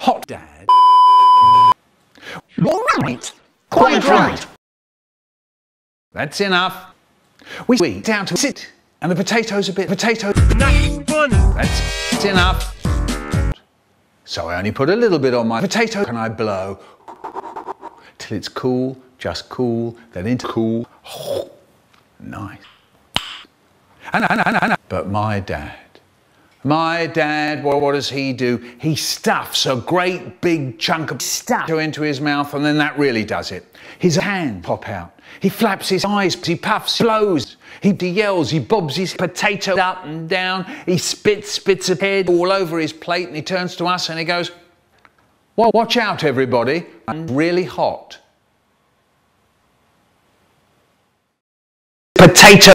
Hot dad. Right. Quite right. That's enough. We eat down to sit. And the potatoes a bit potato. Not funny. That's, that's enough. So I only put a little bit on my potato and I blow till it's cool, just cool, then into cool. nice. And, and, and, and, but my dad, my dad, what, what does he do? He stuffs a great big chunk of stuff into his mouth and then that really does it. His hand pop out. He flaps his eyes, he puffs, blows, he yells, he bobs his potato up and down, he spits, spits a head all over his plate and he turns to us and he goes, well, watch out everybody, I'm really hot. Potato